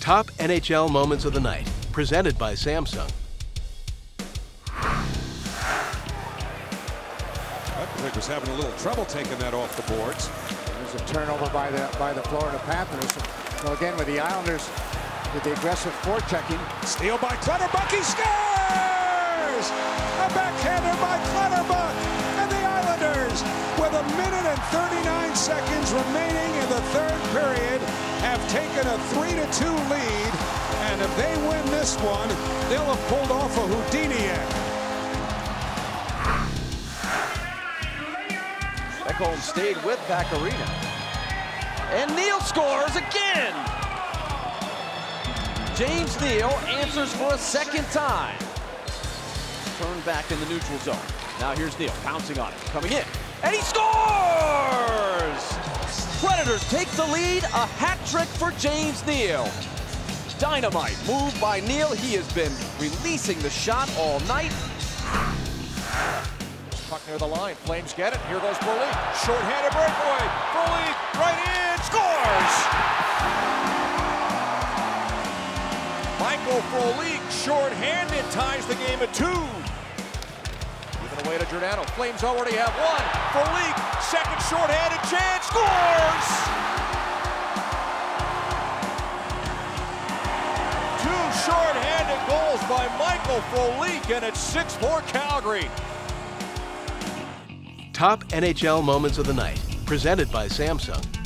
Top NHL Moments of the Night, presented by Samsung. Butnick was having a little trouble taking that off the boards. There's a turnover by the by the Florida Panthers. So again, with the Islanders, with the aggressive forechecking. Steal by Clutterbuck, he scores! A backhander by Clutterbuck, and the Islanders, with a minute and 39 seconds remaining in the third period, have taken a 3 to two lead. And if they win this one, they'll have pulled off a Houdini act. Ekholm stayed with Arena. And Neal scores again! James Neal answers for a second time. Turned back in the neutral zone. Now here's Neal pouncing on it, coming in, and he scores! Take the lead, a hat trick for James Neal. Dynamite move by Neal. He has been releasing the shot all night. Puck near the line. Flames get it. Here goes Frolik. Short-handed breakaway. Frolik right in. Scores! Michael Frolik, short-handed, ties the game at two. Giving away to Giordano. Flames already have one. Frolik, second short-handed chance. Scores! Two short-handed goals by Michael Frolik, and it's 6-4 Calgary. Top NHL Moments of the Night, presented by Samsung.